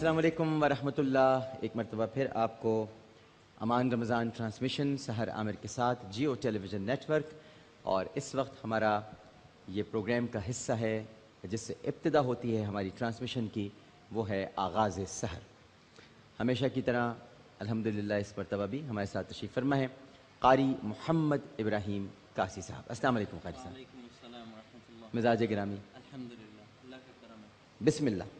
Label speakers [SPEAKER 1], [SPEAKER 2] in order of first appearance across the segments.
[SPEAKER 1] السلام علیکم ورحمۃ اللہ۔ ایک مرتبہ پھر آپ کو امان رمضان ٹرانسمیشن سحر عامر کے ساتھ Jio television network اور اس وقت ہمارا یہ پروگرام کا حصہ ہے جس سے ابتدا ہوتی ہے ہماری ٹرانسمیشن کی وہ ہے آغاز سحر۔ ہمیشہ کی طرح الحمدللہ اس مرتبہ بھی ہمارے ساتھ تشریف فرما ہے قاری محمد ابراہیم کاسی صاحب۔ السلام علیکم قاری صاحب۔ مزاج گرامی۔
[SPEAKER 2] الحمد
[SPEAKER 1] بسم اللہ۔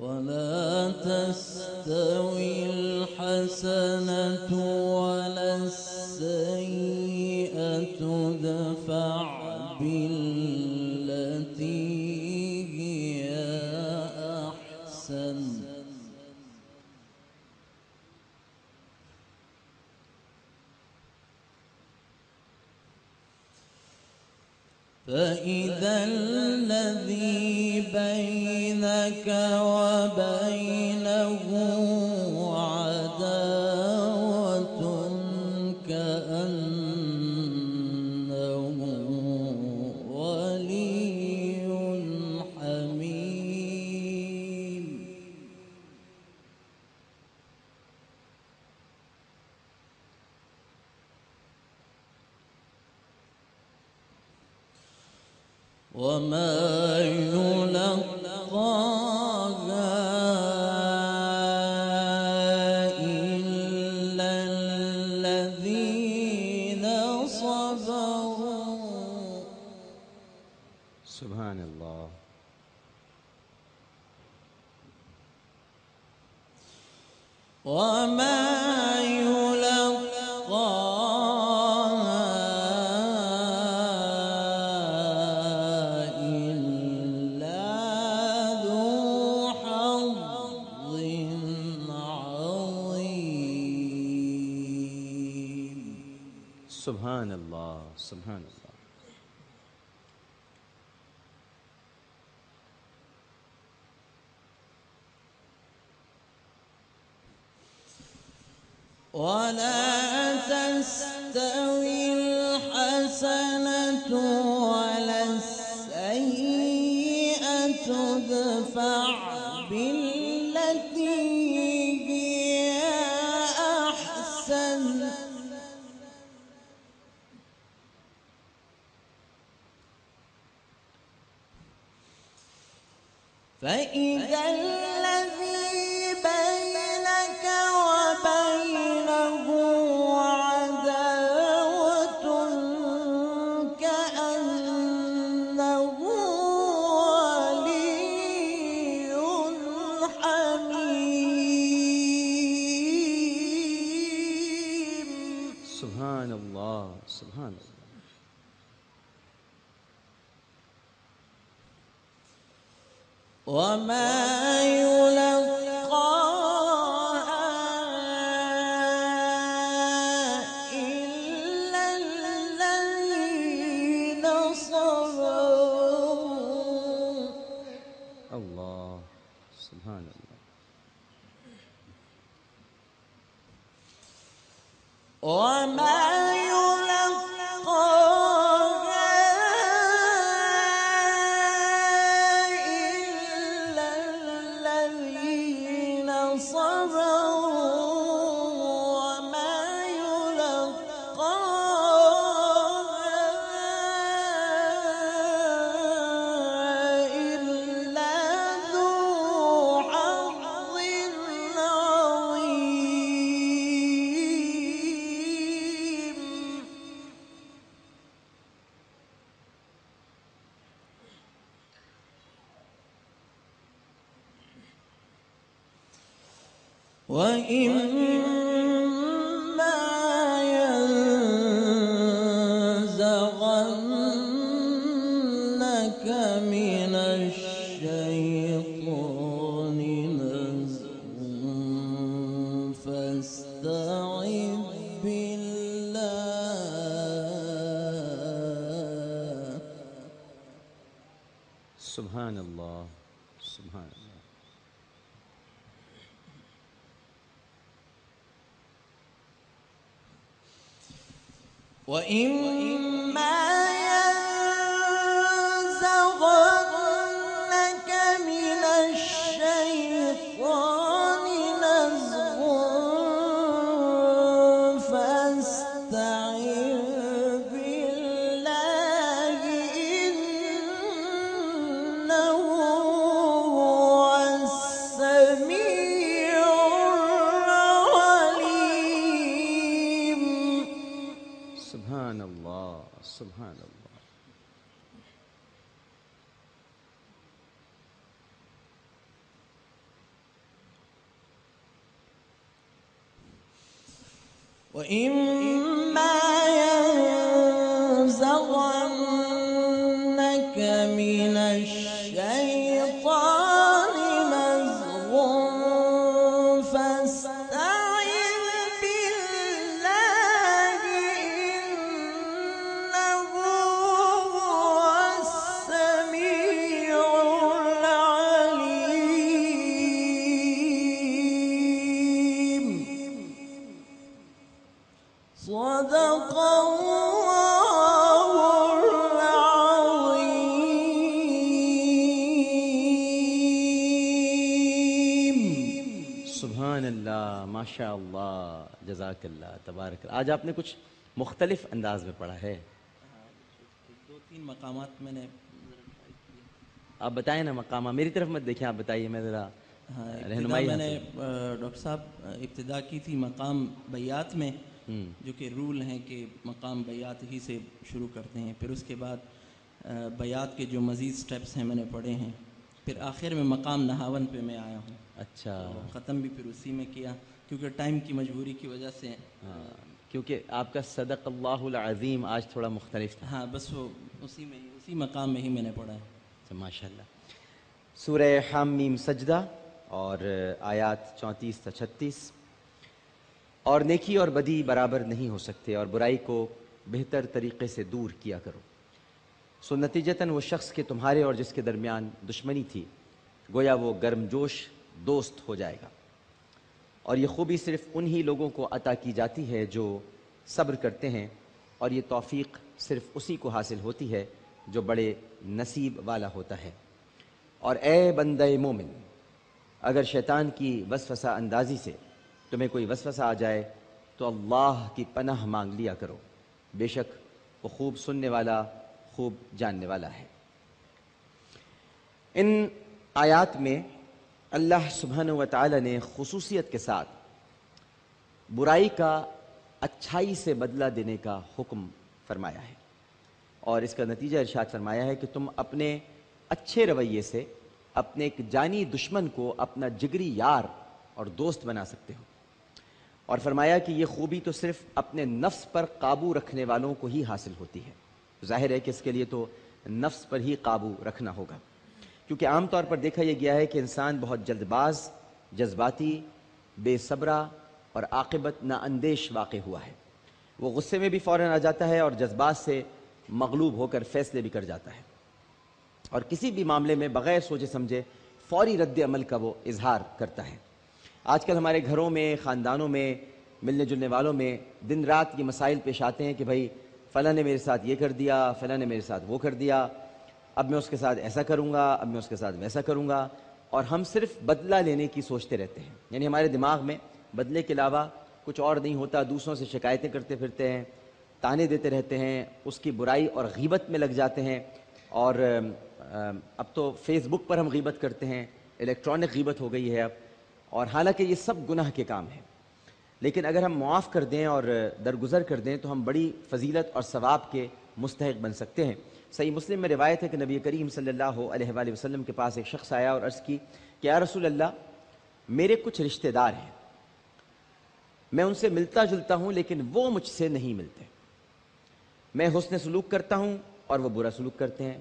[SPEAKER 2] ولا تستوي الحسنة ولا السيئة ادفع بالتي هي أحسن. فإذا الذي بينك وبينه وما يلقاها إلا الذين صبروا.
[SPEAKER 1] سبحان اللہ
[SPEAKER 2] وما
[SPEAKER 1] سبحان اللہ
[SPEAKER 2] ولا تستوي الحسنة فإذا الذي بينك وبينه عداوة كأنه ولي حميم.
[SPEAKER 1] سبحان اللہ سبحان اللہ
[SPEAKER 2] وما يلقاها إلا الذين صبروا.
[SPEAKER 1] اللہ سبحان اللہ
[SPEAKER 2] وما وإما ينزغنك من الشيطان نزغ فاستعذ بالله
[SPEAKER 1] سبحان اللہ سبحان اللہ
[SPEAKER 2] وإما
[SPEAKER 1] سبحان اللہ سبحان اللہ
[SPEAKER 2] وإما
[SPEAKER 1] سبحان اللہ ماشاء اللہ جزاک اللہ تبارک اللہ۔ آج آپ نے کچھ مختلف انداز میں پڑھا ہے۔
[SPEAKER 2] دو تین مقامات میں نے
[SPEAKER 1] آپ بتائیں نا مقامہ میری طرف مت دیکھیں آپ بتائیے میں ذرا
[SPEAKER 2] ہاں،
[SPEAKER 1] رہنمائی
[SPEAKER 2] میں نے ڈاکٹر صاحب ابتدا کی تھی مقام بیات میں جو کہ رول ہیں کہ مقام بیات ہی سے شروع کرتے ہیں۔ پھر اس کے بعد بیات کے جو مزید سٹیپس ہیں میں نے پڑھے ہیں۔ پھر آخر میں مقام نہاون پہ میں آیا ہوں۔
[SPEAKER 1] اچھا۔
[SPEAKER 2] ختم بھی پھر اسی میں کیا کیونکہ ٹائم کی مجبوری کی وجہ سے۔
[SPEAKER 1] ہاں کیونکہ آپ کا صدق اللہ العظیم آج تھوڑا مختلف تھا۔
[SPEAKER 2] ہاں بس وہ اسی میں اسی مقام میں ہی میں نے پڑھا ہے۔
[SPEAKER 1] اچھا ماشاء اللہ سورہ حامیم سجدہ اور آیات چونتیس تا چھتیس۔ اور نیکی اور بدی برابر نہیں ہو سکتے اور برائی کو بہتر طریقے سے دور کیا کرو۔ سو نتیجتاً وہ شخص کے تمہارے اور جس کے درمیان دشمنی تھی، گویا وہ گرم جوش دوست ہو جائے گا۔ اور یہ خوبی صرف انہی لوگوں کو عطا کی جاتی ہے جو صبر کرتے ہیں، اور یہ توفیق صرف اسی کو حاصل ہوتی ہے جو بڑے نصیب والا ہوتا ہے۔ اور اے بندہ مومن، اگر شیطان کی وسوسہ اندازی سے تمہیں کوئی وسوسہ آ جائے، تو اللہ کی پناہ مانگ لیا کرو۔ بے شک وہ خوب سننے والا خوب جاننے والا ہے۔ ان آیات میں اللہ سبحانہ و تعالی نے خصوصیت کے ساتھ برائی کا اچھائی سے بدلہ دینے کا حکم فرمایا ہے۔ اور اس کا نتیجہ ارشاد فرمایا ہے کہ تم اپنے اچھے رویے سے اپنے ایک جانی دشمن کو اپنا جگری یار اور دوست بنا سکتے ہو۔ اور فرمایا کہ یہ خوبی تو صرف اپنے نفس پر قابو رکھنے والوں کو ہی حاصل ہوتی ہے۔ ظاہر ہے کہ اس کے لیے تو نفس پر ہی قابو رکھنا ہوگا۔ کیونکہ عام طور پر دیکھا یہ گیا ہے کہ انسان بہت جلد باز جذباتی، بے صبرا اور عاقبت نا اندیش واقع ہوا ہے۔ وہ غصے میں بھی فوراً آ جاتا ہے اور جذبات سے مغلوب ہو کر فیصلے بھی کر جاتا ہے۔ اور کسی بھی معاملے میں بغیر سوچے سمجھے فوری رد عمل کا وہ اظہار کرتا ہے۔ آج کل ہمارے گھروں میں، خاندانوں میں، ملنے جلنے والوں میں دن رات یہ مسائل پیش آتے ہیں کہ بھائی فلاں نے میرے ساتھ یہ کر دیا، فلاں نے میرے ساتھ وہ کر دیا۔ اب میں اس کے ساتھ ایسا کروں گا، اب میں اس کے ساتھ ویسا کروں گا۔ اور ہم صرف بدلہ لینے کی سوچتے رہتے ہیں۔ یعنی ہمارے دماغ میں بدلے کے علاوہ کچھ اور نہیں ہوتا، دوسروں سے شکایتیں کرتے پھرتے ہیں، تانے دیتے رہتے ہیں، اس کی برائی اور غیبت میں لگ جاتے ہیں۔ اور اب تو فیس بک پر ہم غیبت کرتے ہیں، الیکٹرانک غیبت ہو گئی ہے اب۔ اور حالانکہ یہ سب گناہ کے کام ہیں۔ لیکن اگر ہم معاف کر دیں اور درگزر کر دیں تو ہم بڑی فضیلت اور ثواب کے مستحق بن سکتے ہیں۔ صحیح مسلم میں روایت ہے کہ نبی کریم صلی اللہ علیہ وآلہ وسلم کے پاس ایک شخص آیا اور عرض کی کہ یا رسول اللہ، میرے کچھ رشتہ دار ہیں۔ میں ان سے ملتا جلتا ہوں لیکن وہ مجھ سے نہیں ملتے۔ میں حسن سلوک کرتا ہوں اور وہ برا سلوک کرتے ہیں۔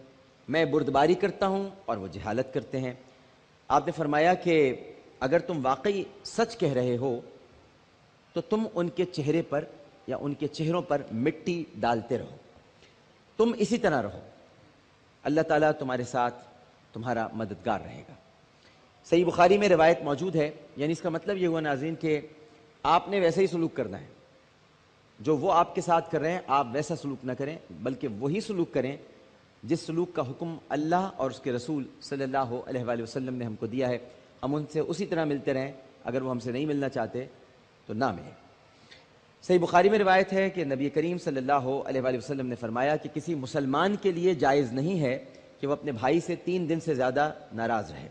[SPEAKER 1] میں بردباری کرتا ہوں اور وہ جہالت کرتے ہیں۔ آپ نے فرمایا کہ اگر تم واقعی سچ کہہ رہے ہو تو تم ان کے چہرے پر یا ان کے چہروں پر مٹی ڈالتے رہو۔ تم اسی طرح رہو۔ اللہ تعالیٰ تمہارے ساتھ تمہارا مددگار رہے گا۔ صحیح بخاری میں روایت موجود ہے یعنی اس کا مطلب یہ ہوا ناظرین کہ آپ نے ویسا ہی سلوک کرنا ہے۔ جو وہ آپ کے ساتھ کر رہے ہیں، آپ ویسا سلوک نہ کریں، بلکہ وہی سلوک کریں جس سلوک کا حکم اللہ اور اس کے رسول صلی اللہ علیہ وآلہ وسلم نے ہم کو دیا ہے۔ ہم ان سے اسی طرح ملتے رہیں، اگر وہ ہم سے نہیں ملنا چاہتے تو نہ ملیں صحیح بخاری میں روایت ہے کہ نبی کریم صلی اللہ علیہ وآلہ وسلم نے فرمایا کہ کسی مسلمان کے لیے جائز نہیں ہے کہ وہ اپنے بھائی سے تین دن سے زیادہ ناراض رہے۔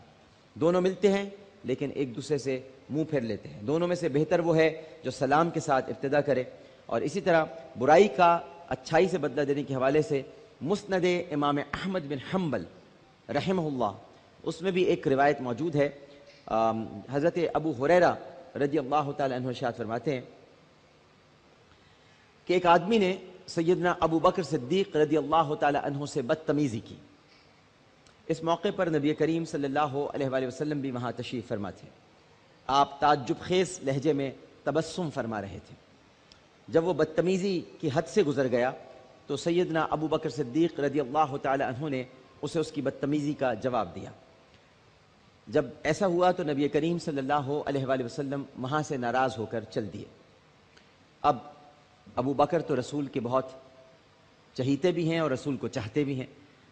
[SPEAKER 1] دونوں ملتے ہیں، لیکن ایک دوسرے سے منہ پھیر لیتے ہیں۔ دونوں میں سے بہتر وہ ہے جو سلام کے ساتھ ابتدا کرے۔ اور اسی طرح برائی کا اچھائی سے بدلہ دینے کے حوالے سے مسند امام احمد بن حنبل رحمہ اللہ، اس میں بھی ایک روایت موجود ہے۔ حضرت ابو حریرہ رضی اللہ تعالی عنہ شاید فرماتے ہیں کہ ایک آدمی نے سیدنا ابو بکر صدیق رضی اللہ تعالی عنہ سے بدتمیزی کی۔ اس موقع پر نبی کریم صلی اللہ علیہ وآلہ وسلم بھی وہاں تشریف فرما تھے آپ تعجب خیز لہجے میں تبسم فرما رہے تھے۔ جب وہ بدتمیزی کی حد سے گزر گیا تو سیدنا ابو بکر صدیق رضی اللہ تعالی عنہ نے اسے اس کی بدتمیزی کا جواب دیا۔ جب ایسا ہوا تو نبی کریم صلی اللہ علیہ وآلہ وسلم وہاں سے ناراض ہو کر چل دیے۔ اب ابو بکر تو رسول کے بہت چہیتے بھی ہیں اور رسول کو چاہتے بھی ہیں۔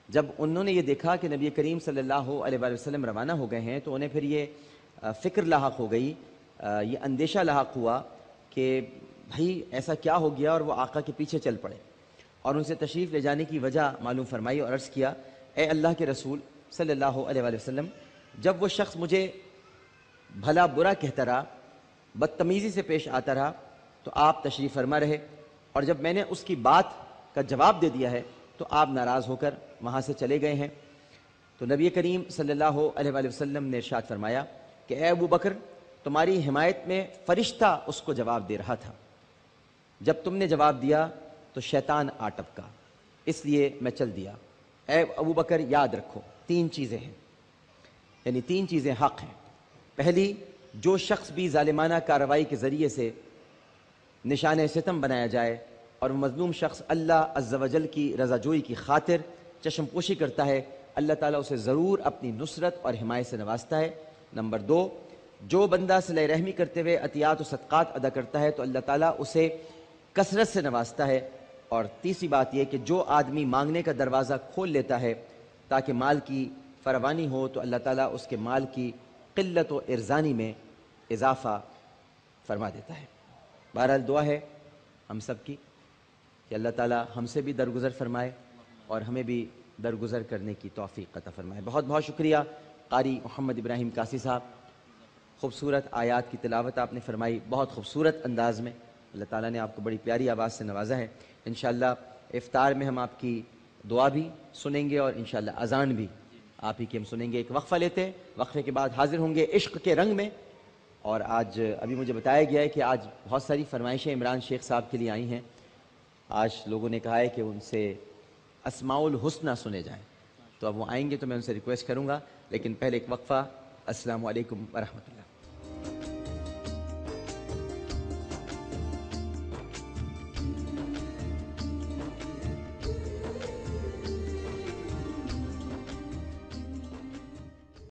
[SPEAKER 1] جب انہوں نے یہ دیکھا کہ نبی کریم صلی اللہ علیہ وآلہ وسلم روانہ ہو گئے ہیں تو انہیں پھر یہ فکر لاحق ہو گئی۔ یہ اندیشہ لاحق ہوا کہ بھائی ایسا کیا ہو گیا اور وہ آقا کے پیچھے چل پڑے۔ اور ان سے تشریف لے جانے کی وجہ معلوم فرمائی اور عرض کیا، اے اللہ کے رسول صلی اللہ علیہ وآلہ وسلم جب وہ شخص مجھے بھلا برا کہتا رہا، بدتمیزی سے پیش آتا رہا، تو آپ تشریف فرما رہے اور جب میں نے اس کی بات کا جواب دے دیا ہے، تو آپ ناراض ہو کر وہاں سے چلے گئے ہیں۔ تو نبی کریم صلی اللہ علیہ وآلہ وسلم نے ارشاد فرمایا کہ اے ابو بکر، تمہاری حمایت میں فرشتہ اس کو جواب دے رہا تھا۔ جب تم نے جواب دیا، تو شیطان آٹپ کا اس لیے میں چل دیا۔ اے ابو بکر، یاد رکھو، تین چیزیں ہیں۔ یعنی تین چیزیں حق ہیں۔ پہلی، جو شخص بھی ظالمانہ کارروائی کے ذریعے سے نشان ستم بنایا جائے اور وہ مظلوم شخص اللہ عز و جل کی رضا جوئی کی خاطر چشم پوشی کرتا ہے، اللہ تعالیٰ اسے ضرور اپنی نصرت اور حمایت سے نوازتا ہے۔ نمبر دو، جو بندہ صلی رحمی کرتے ہوئے عطیات و صدقات ادا کرتا ہے تو اللہ تعالیٰ اسے کثرت سے نوازتا ہے۔ اور تیسری بات یہ کہ جو آدمی مانگنے کا دروازہ کھول لیتا ہے تاکہ مال کی فروانی ہو تو اللہ تعالیٰ اس کے مال کی قلت و ارزانی میں اضافہ فرما دیتا ہے۔ بہرحال دعا ہے ہم سب کی کہ اللہ تعالیٰ ہم سے بھی درگزر فرمائے اور ہمیں بھی درگزر کرنے کی توفیق عطا فرمائے۔ بہت بہت شکریہ قاری محمد ابراہیم کاسی صاحب۔ خوبصورت آیات کی تلاوت آپ نے فرمائی، بہت خوبصورت انداز میں۔ اللہ تعالیٰ نے آپ کو بڑی پیاری آواز سے نوازا ہے۔ انشاءاللہ افطار میں ہم آپ کی دعا بھی سنیں گے اور انشاءاللہ اذان بھی آپ ہی کی ہم سنیں گے ایک وقفہ لیتے ہیں۔ وقفے کے بعد حاضر ہوں گے عشق کے رنگ میں۔ اور آج ابھی مجھے بتایا گیا ہے کہ آج بہت ساری فرمائشیں عمران شیخ صاحب کے لیے آئی ہیں۔ آج لوگوں نے کہا ہے کہ ان سے اسماع الحسنہ سنے جائیں۔ تو اب وہ آئیں گے تو میں ان سے ریکویسٹ کروں گا۔ لیکن پہلے ایک وقفہ۔ السلام علیکم ورحمۃ اللہ۔